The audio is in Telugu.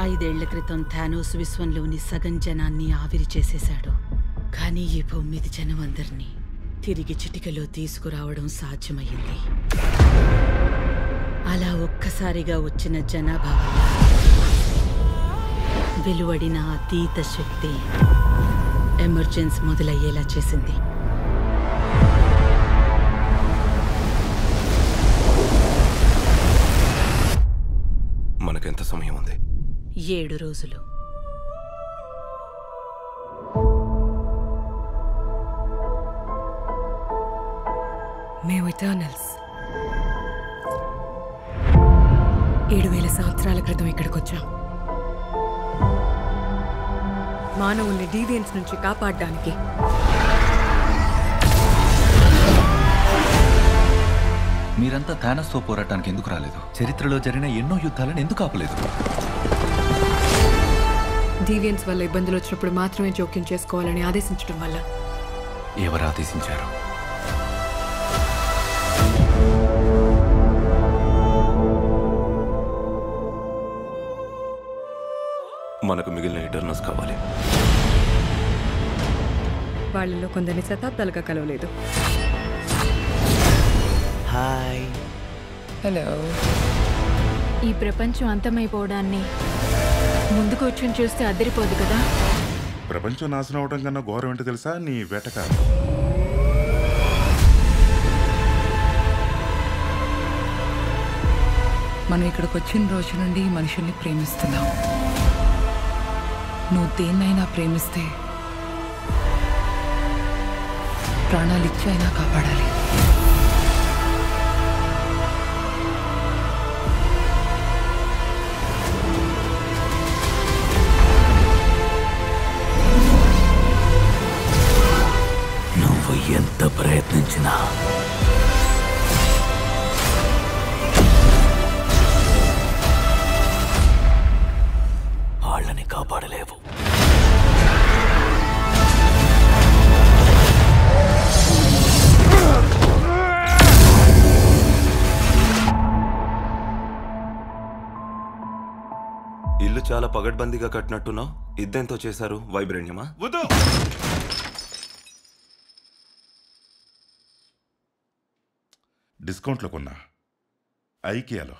ఐదేళ్ళ క్రితం థానోస్ విశ్వంలోని సగం జనాన్ని ఆవిరి చేసేశాడు. కానీ ఈ భూమి మీద జనం అందరినీ తిరిగి చిటికలో తీసుకురావడం సాధ్యమయ్యింది. అలా ఒక్కసారిగా వచ్చిన జనాభా వెలువడిన అతీత శక్తి ఎమర్జెన్సీ మొదలయ్యేలా చేసింది. మనకెంత సమయం ఉంది? ఏడు రోజులు. మేము ఇటర్నల్స్ ఏడు వేల సంవత్సరాల క్రితం ఇక్కడికి వచ్చాం మానవుల్ని డీవియన్స్ నుంచి కాపాడడానికి. మీరంతా థానస్తో పోరాటానికి ఎందుకు రాలేదు? చరిత్రలో జరిగిన ఎన్నో యుద్ధాలను ఎందుకు ఆపలేదు? డీవియన్స్ వల్ల ఇబ్బందులు వచ్చినప్పుడు మాత్రమే జోక్యం చేసుకోవాలని ఆదేశించడం వల్ల. ఎవరు ఆదేశించారు? మనకు మిగిలిన ఇటర్నల్స్ కావాలి. వాళ్ళలో కొందరిని శతాబ్దాలుగా కలవలేదు. హాయ్ హలో ఈ ప్రపంచం అంతమైపోవడాన్ని ముందుకు వచ్చి చూస్తే అదిరిపోదు కదా. ప్రపంచం నాశనం అవడం కన్నా ఘోరం ఏంటో తెలుసా? నీ వెటక మనం ఇక్కడికి వచ్చిన రోజు నుండి మనుషుల్ని ప్రేమిస్తున్నాం. నువ్వు దేన్నైనా ప్రేమిస్తే ప్రాణాలు ఇచ్చి అయినా కాపాడాలి. ఎంత ప్రయత్నించినా. వాళ్ళని కాపాడలేవు. ఇల్లు చాలా పగడ్బందీగా కట్టినట్టున్నావు. ఇద్దెంతో చేశారు వైబ్రేణ్యమా డిస్కౌంట్లో కొన్నా. ఐకియాలో